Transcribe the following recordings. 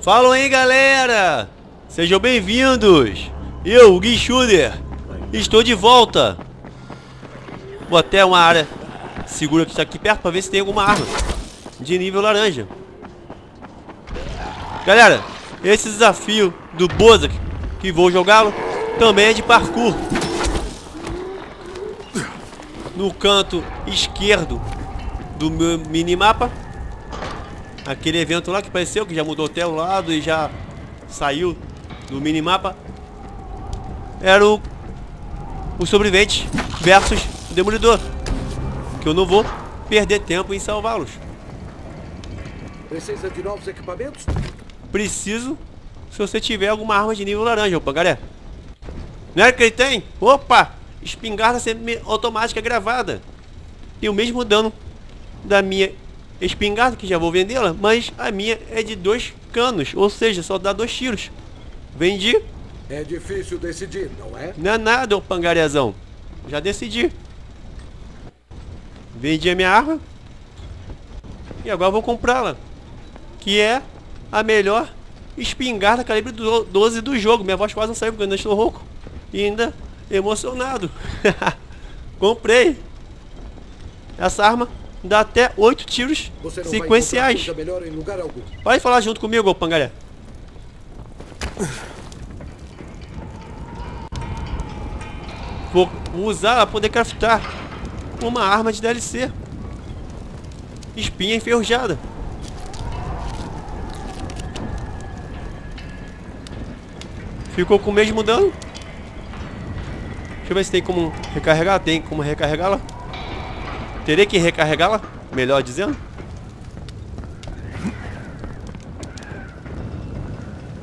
Fala aí galera! Sejam bem-vindos! Eu, o Gui estou de volta! Vou até uma área segura que está aqui perto para ver se tem alguma arma de nível laranja. Galera, esse desafio do Bozak, que vou jogá-lo, também é de parkour. No canto esquerdo do meu minimapa Aquele evento lá que apareceu, que já mudou até o lado e já saiu do minimapa. Era o, o sobrevivente versus o demolidor. Que eu não vou perder tempo em salvá-los. Precisa de novos equipamentos? Preciso se você tiver alguma arma de nível laranja, opa, galera. Não é que ele tem? Opa! Espingarda semi-automática gravada. Tem o mesmo dano da minha espingarda, que já vou vendê-la, mas a minha é de dois canos, ou seja, só dá dois tiros. Vendi. É difícil decidir, não é? Não é nada, ô pangarezão. Já decidi. Vendi a minha arma. E agora vou comprá-la. Que é a melhor espingarda calibre 12 do jogo. Minha voz quase não saiu porque eu ainda estou rouco. E ainda emocionado. Comprei. Essa arma dá até 8 tiros sequenciais. Pode falar junto comigo, pangaré. Vou usar para poder craftar uma arma de DLC. Espinha enferrujada. Ficou com o mesmo dano. Deixa eu ver se tem como recarregar. Tem como recarregá-la. Terei que recarregá-la, melhor dizendo.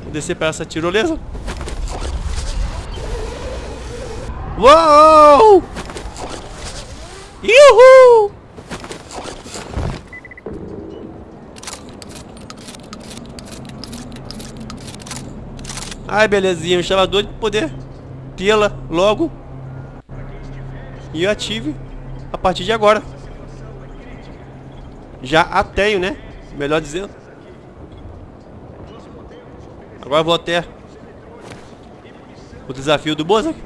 Vou descer para essa tirolesa. Uou! Uhul! Ai, belezinha. Eu estava doido de poder tê-la logo. E eu ative a partir de agora já ateio, né? Melhor dizendo. Agora vou até o desafio do Bozak.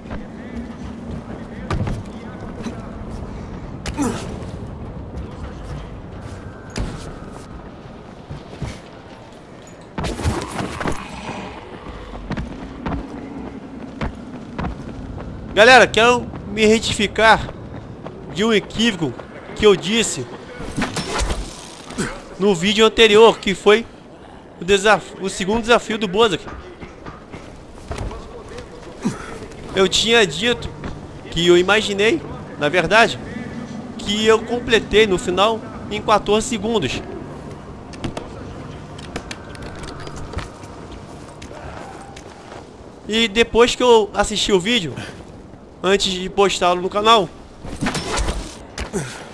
Galera, quero me retificar de um equívoco que eu disse no vídeo anterior, que foi o, desafio, o segundo desafio do Bozak. Eu tinha dito que eu imaginei, na verdade, que eu completei no final em 14 segundos. E depois que eu assisti o vídeo, antes de postá-lo no canal,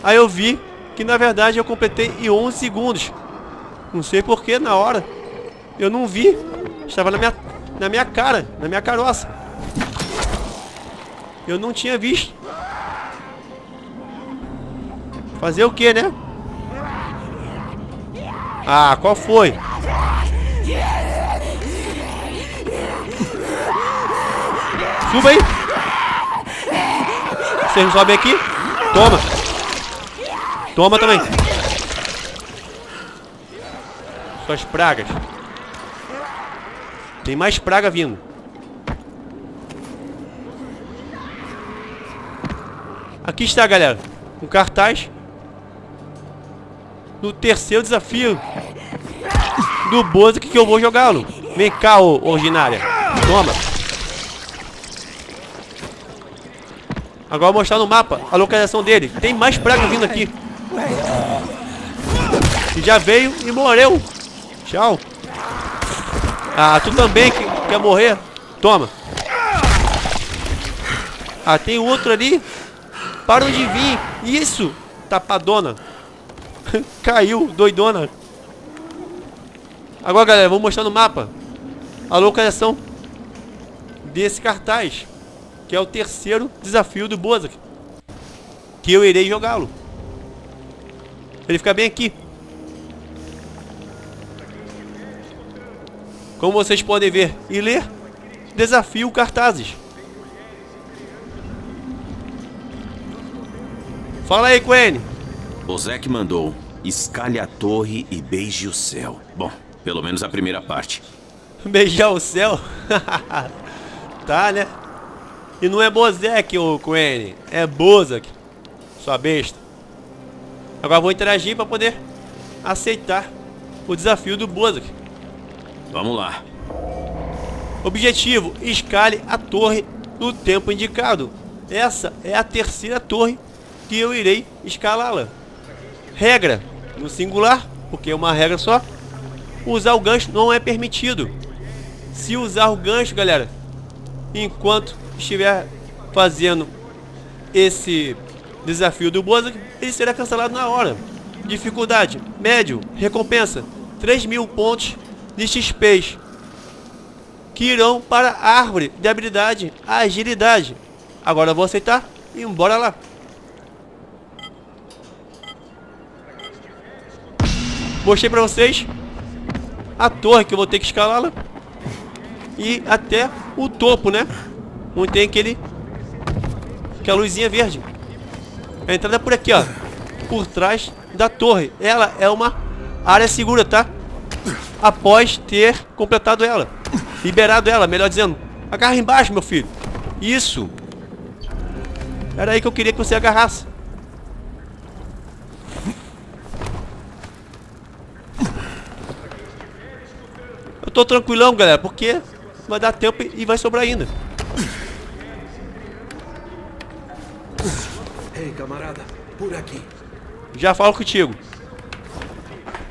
aí eu vi que na verdade eu completei em 11 segundos. Não sei porquê, na hora. Eu não vi. Estava na minha, na minha cara, na minha caroça. Eu não tinha visto. Fazer o que, né? Ah, qual foi? Suba aí. Vocês não sobem aqui? Toma. Toma também. Suas pragas. Tem mais praga vindo. Aqui está, galera. Um cartaz. No terceiro desafio. Do Bozo que eu vou jogá-lo. Vem cá, ô, ordinária. Toma. Agora vou mostrar no mapa a localização dele. Tem mais praga vindo aqui. Que já veio e morreu. Tchau. Ah, tu também que quer morrer? Toma. Ah, tem outro ali. Para onde vir. Isso. Tapadona. Caiu, doidona. Agora, galera, vou mostrar no mapa a localização desse cartaz. Que é o terceiro desafio do Bozak. Que eu irei jogá-lo. Ele fica bem aqui. Como vocês podem ver e ler, desafio cartazes. Fala aí, Quene. O Zek mandou. Escalhe a torre e beije o céu. Bom, pelo menos a primeira parte. Beijar o céu? tá, né? E não é Bozek, ô Quene. É Bozak. Sua besta. Agora vou interagir para poder aceitar o desafio do Bozak. Vamos lá. Objetivo: escale a torre no tempo indicado. Essa é a terceira torre que eu irei escalá-la. Regra: no singular, porque é uma regra só, usar o gancho não é permitido. Se usar o gancho, galera, enquanto estiver fazendo esse desafio do Bozak, ele será cancelado na hora. Dificuldade: médio, recompensa: 3 mil pontos de XP que irão para a árvore de habilidade agilidade. Agora vou aceitar e bora lá. Mostrei pra vocês a torre que eu vou ter que escalá-la. E até o topo, né? Onde tem aquele... Aquela luzinha verde. A entrada é por aqui, ó. Por trás da torre. Ela é uma área segura, tá? Após ter completado ela. Liberado ela, melhor dizendo. Agarra embaixo, meu filho. Isso. Era aí que eu queria que você agarrasse. tô tranquilão, galera, porque vai dar tempo e vai sobrar ainda. Ei, camarada, por aqui. Já falo contigo.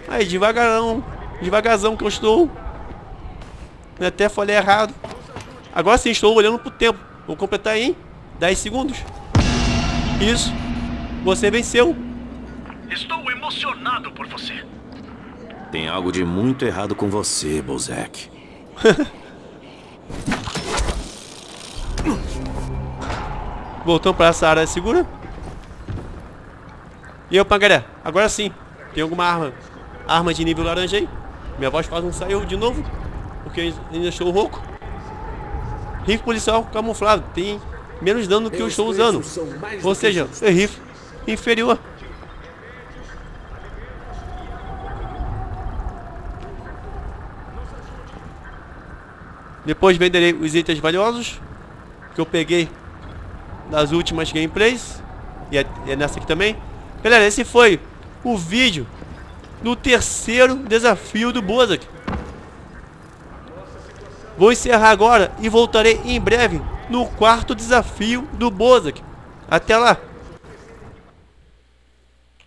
Aí, devagarão, devagarzão que eu estou. Eu até falei errado. Agora sim, estou olhando pro tempo. Vou completar em 10 segundos. Isso. Você venceu. Estou emocionado por você. Tem algo de muito errado com você, Bozek. Voltamos para essa área segura. E eu, Pangaré, agora sim. Tem alguma arma? Arma de nível laranja aí? Minha voz quase não saiu de novo. Porque ainda estou rouco. Rifle policial camuflado. Tem menos dano do que eu estou usando. Ou seja, é rifle inferior. Depois venderei os itens valiosos que eu peguei nas últimas gameplays. E é, é nessa aqui também. Galera, esse foi o vídeo do terceiro desafio do Bozak. Vou encerrar agora e voltarei em breve no quarto desafio do Bozak. Até lá!